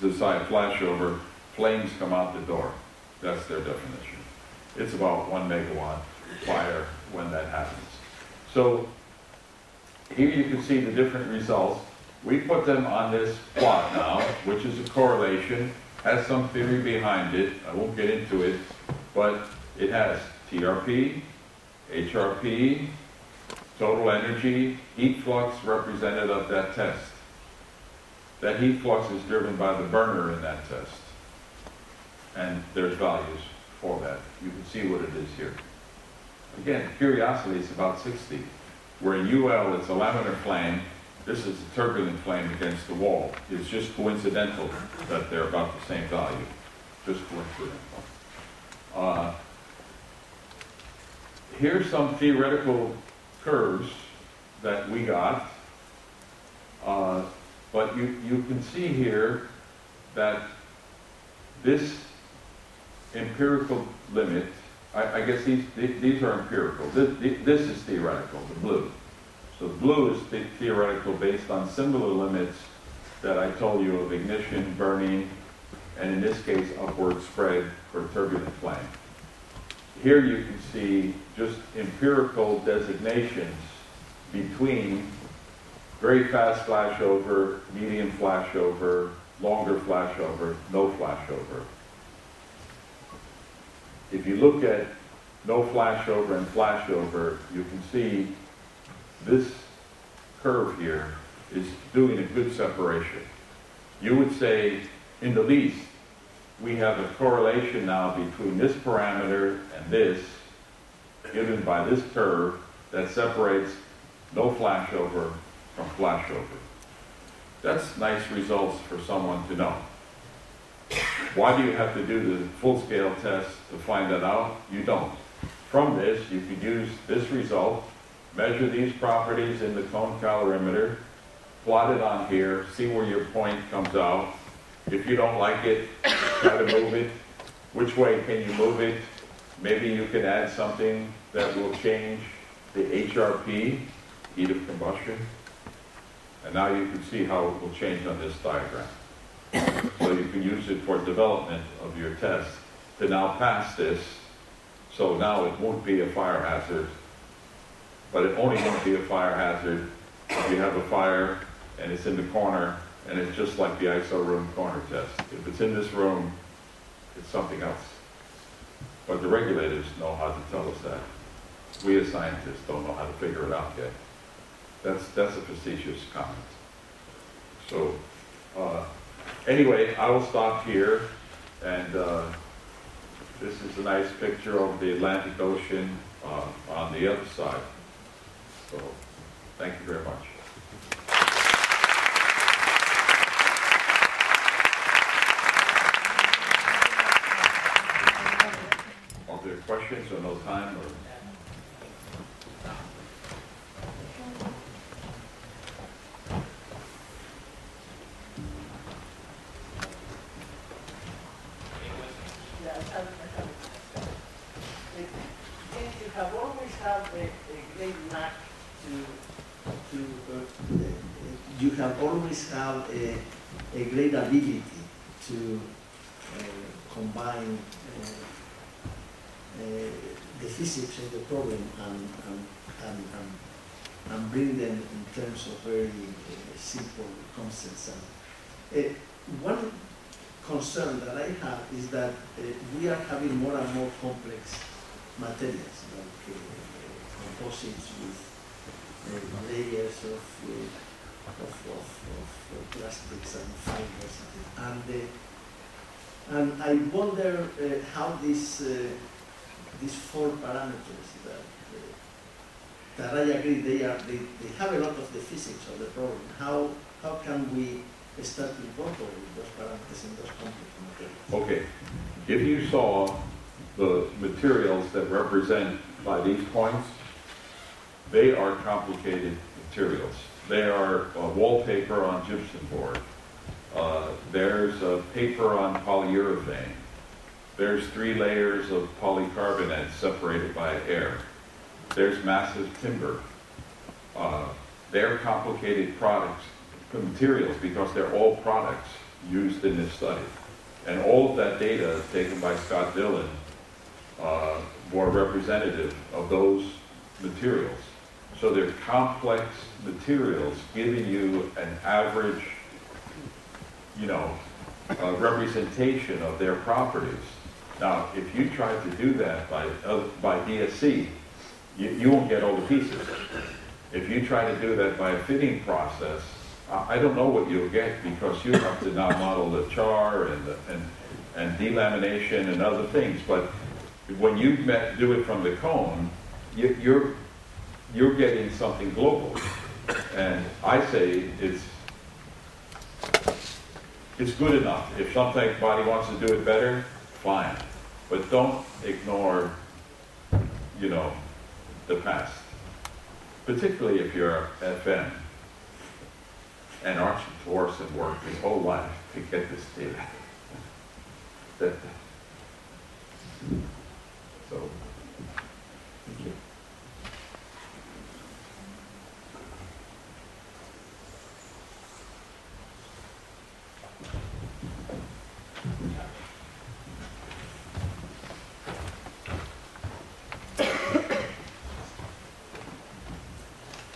the side flashover, flames come out the door. That's their definition. It's about one megawatt fire when that happens. So here you can see the different results. We put them on this plot now, which is a correlation, has some theory behind it. I won't get into it, but it has TRP, HRP, total energy, heat flux represented of that test. That heat flux is driven by the burner in that test. And there's values for that. You can see what it is here. Again, curiosity is about 60. Where in UL it's a laminar flame, this is a turbulent flame against the wall. It's just coincidental that they're about the same value. Just coincidental. Uh, here's some theoretical curves that we got. Uh, but you, you can see here that this empirical limit, I, I guess these, these are empirical. This, this is theoretical, the blue. So blue is the theoretical based on similar limits that I told you of ignition, burning, and in this case, upward spread for turbulent flame. Here you can see just empirical designations between very fast flashover, medium flashover, longer flashover, no flashover. If you look at no flashover and flashover, you can see this curve here is doing a good separation. You would say, in the least, we have a correlation now between this parameter and this, given by this curve, that separates no flashover from flashover. That's nice results for someone to know. Why do you have to do the full-scale test to find that out? You don't. From this, you could use this result, measure these properties in the cone calorimeter, plot it on here, see where your point comes out. If you don't like it, try to move it. Which way can you move it? Maybe you can add something that will change the HRP, heat of combustion. And now you can see how it will change on this diagram. So you can use it for development of your test to now pass this. So now it won't be a fire hazard, but it only won't be a fire hazard if you have a fire and it's in the corner and it's just like the ISO room corner test. If it's in this room, it's something else. But the regulators know how to tell us that. We as scientists don't know how to figure it out yet. That's, that's a facetious comment. So, uh, anyway, I will stop here. And uh, this is a nice picture of the Atlantic Ocean uh, on the other side. So, thank you very much. Are there questions or no time? Or? Always had a, a great knack to, to uh, you have always have a, a great ability to uh, combine uh, uh, the physics of the problem and, and, and, and, and bring them in terms of very uh, simple concepts. And, uh, one concern that I have is that we are having more and more complex materials, like composites with layers of of, of, of plastics and fibers. And, uh, and I wonder uh, how these, uh, these four parameters that, uh, that I agree they, are, they, they have a lot of the physics of the problem. How, how can we start incorporating those parameters in those complex materials? Okay. If you saw the materials that represent by these points, they are complicated materials. They are wallpaper on gypsum board. Uh, there's a paper on polyurethane. There's three layers of polycarbonate separated by air. There's massive timber. Uh, they're complicated products, materials, because they're all products. used in this study. And all of that data taken by Scott Dillon uh, were representative of those materials. So they're complex materials giving you an average, you know, uh, representation of their properties. Now, if you try to do that by, uh, by DSC, you, you won't get all the pieces. If you try to do that by a fitting process, I, I don't know what you'll get because you have to now model the char and, the- and, and delamination and other things. But when you do it from the cone, you, you're, you're getting something global. And I say it's, it's good enough. If somebody wants to do it better, fine. But don't ignore, you know, the past. Particularly if you're FM. And Archie Tewarson worked his whole life to get this data. That, so, Thank you.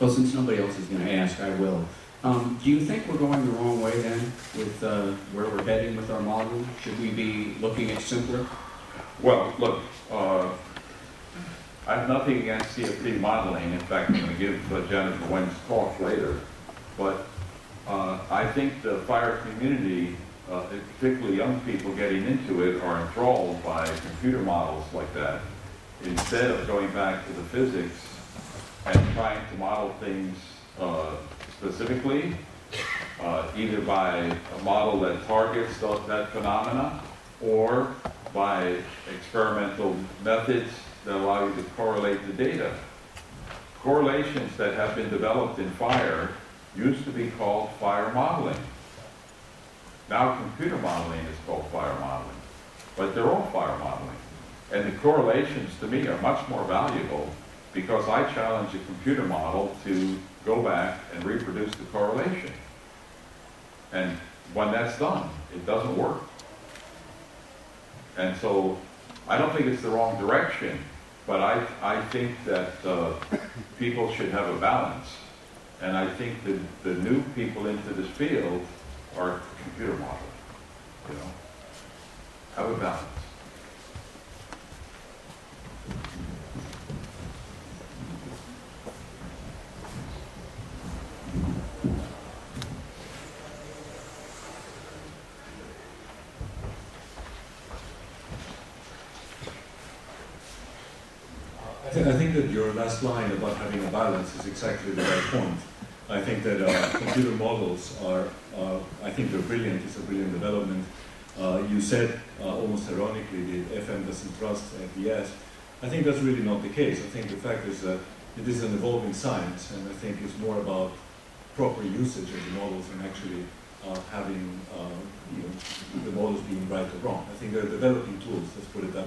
Well, since nobody else is going to ask, I will. Um, do you think we're going the wrong way then with uh, where we're heading with our model? Should we be looking at simpler? Well, look, I have nothing against CFD modeling. In fact, I'm going to give Jennifer Wen's talk later. But uh, I think the fire community, uh, particularly young people getting into it, are enthralled by computer models like that. Instead of going back to the physics and trying to model things uh, specifically, uh, either by a model that targets that phenomena or by experimental methods that allow you to correlate the data. Correlations that have been developed in fire used to be called fire modeling. Now computer modeling is called fire modeling, but they're all fire modeling. And the correlations to me are much more valuable because I challenge a computer model to go back and reproduce the correlation. And when that's done, it doesn't work. And so I don't think it's the wrong direction, but I, I think that uh, people should have a balance. And I think that the new people into this field are computer modelers, you know? Have a balance. I think, that your last line about having a balance is exactly the right point. I think that uh, computer models are, uh, I think they're brilliant, it's a brilliant development. Uh, you said, uh, almost ironically, that FM doesn't trust FDS. I think that's really not the case. I think the fact is that it is an evolving science, and I think it's more about proper usage of the models and actually uh, having, uh, you know, the models being right or wrong. I think they're developing tools, let's put it that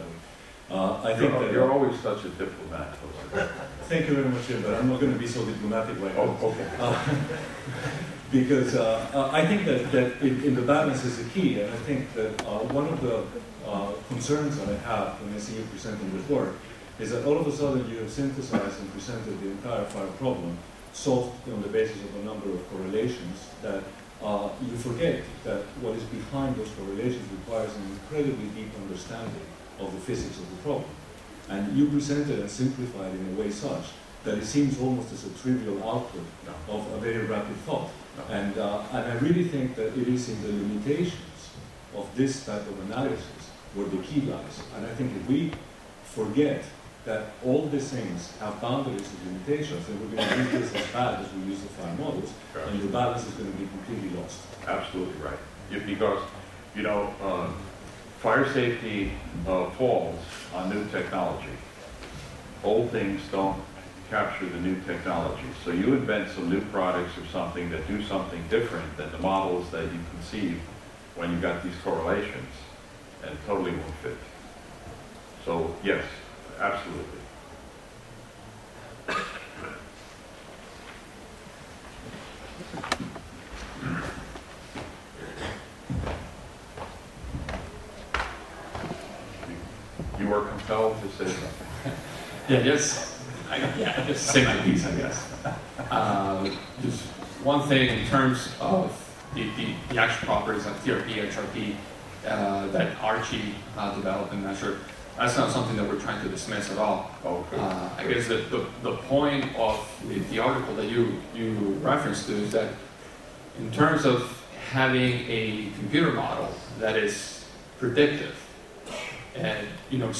I think You're, that, you're always such a diplomat. Thank you very much, Jim, but I'm not going to be so diplomatic right now. Oh, okay. Uh, because uh, uh, I think that, that in, in the balance is the key, and I think that uh, one of the uh, concerns that I have when I see you presenting this work is that all of a sudden you have synthesized and presented the entire fire problem, solved on the basis of a number of correlations that uh, you forget that what is behind those correlations requires an incredibly deep understanding of the physics of the problem. And you presented and simplified in a way such that it seems almost as a trivial output No. of a very rapid thought. No. And, uh, and I really think that it is in the limitations of this type of analysis where the key lies. And I think if we forget that all these things have boundaries and limitations, then we're going to use this as bad as we use the fire models, and the balance is going to be completely lost. Absolutely right. Because, you know, uh, fire safety uh, falls on new technology. Old things don't capture the new technology. So you invent some new products or something that do something different than the models that you conceive when you got these correlations, and totally won't fit. So, yes, absolutely. Compelled to say something. Yeah, just, I, yeah, just say my piece, I guess. Um, just one thing in terms of the, the, the actual properties like TRP, HRP, uh, that Archie uh, developed and measured, that's not something that we're trying to dismiss at all. Okay. Uh, I guess the, the, the point of the, the article that you, you referenced to is that in terms of having a computer model that is predictive and, you know,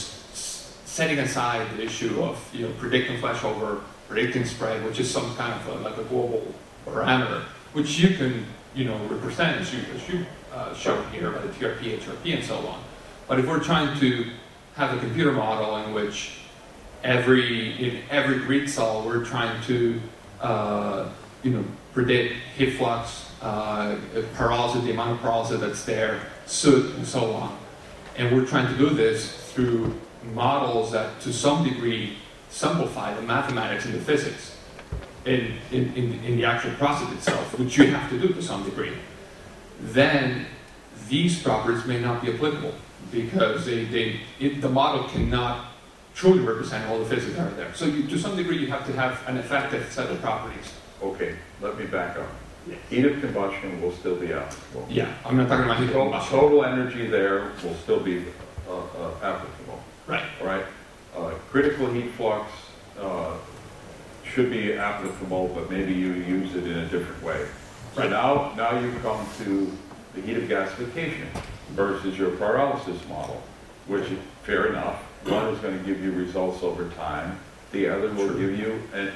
setting aside the issue of, you know, predicting flashover, predicting spread, which is some kind of a, like a global parameter, which you can, you know, represent as you, as you uh, showed here by the TRP, HRP, and so on. But if we're trying to have a computer model in which every in every grid cell we're trying to uh, you know predict heat flux, uh, the amount of pyrolysis that's there, soot, and so on. And we're trying to do this through models that, to some degree, simplify the mathematics and the physics in, in, in, in the actual process itself, which you have to do to some degree. Then these properties may not be applicable because they, they, it, the model cannot truly represent all the physics that are there. So you, to some degree, you have to have an effective set of properties. Okay, let me back up. Heat of combustion will still be applicable. Yeah, I'm not talking about heat Total combustion. total energy there will still be uh, uh, applicable, Right. all right? Uh, Critical heat flux uh, should be applicable, but maybe you use it in a different way. So Right. now, now you come to the heat of gasification versus your pyrolysis model, which, fair enough, one is going to give you results over time, the other will True. give you an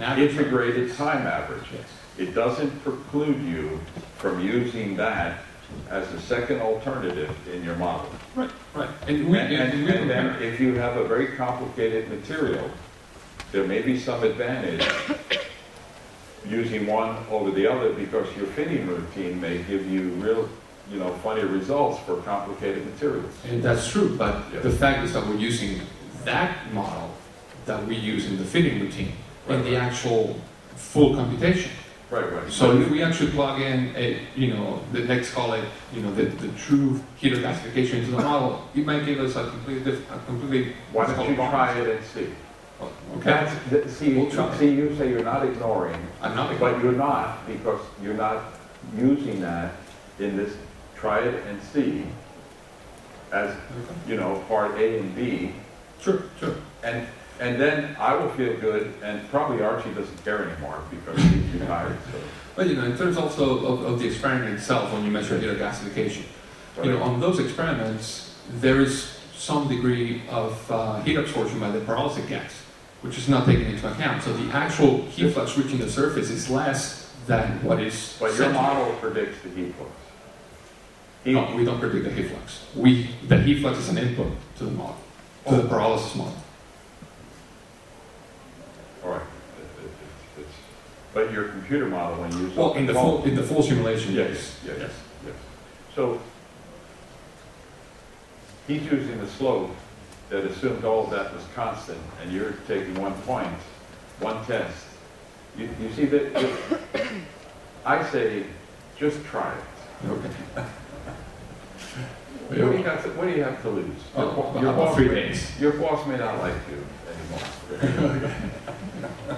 An integrated time average. Yes. It doesn't preclude you from using that as a second alternative in your model. Right, right. And we, And, and we and then if you have a very complicated material, there may be some advantage using one over the other because your fitting routine may give you real, you know, funny results for complicated materials. And that's true, but Yeah. the fact is that we're using that model that we use in the fitting routine in Right, the actual full computation. Right, right. So if we actually plug in a, you know, the next call it, you know, the, the true heat of gasification into the model, it might give us a completely a completely. Why don't you try it and see? Oh, okay, That's, th- see, We'll see, you say you're not ignoring, I'm not. But you're not, because you're not using that in this try it and see as, you know, part A and B. Sure, sure. And, and then I will feel good, and probably Archie doesn't care anymore because he's retired, so. But you know, in terms also of, of the experiment itself, when you measure heat of gasification, you know, on those experiments, there is some degree of uh, heat absorption by the pyrolysis gas, which is not taken into account. So the actual heat flux reaching the surface is less than what is. But your model predicts the heat flux. Heat- No, we don't predict the heat flux. We, the heat flux is an input to the model, to the pyrolysis model. All right. It- it- it's- But your computer model, when you use. Well, in the full, in the full simulation, Yes, yes. yes, yes. So he's using the slope that assumed all of that was constant, and you're taking one point, one test. You, you see that, I say, just try it. Okay. What do you have to, what do you have to lose? Your Oh, your boss three days. Your boss may not like you anymore.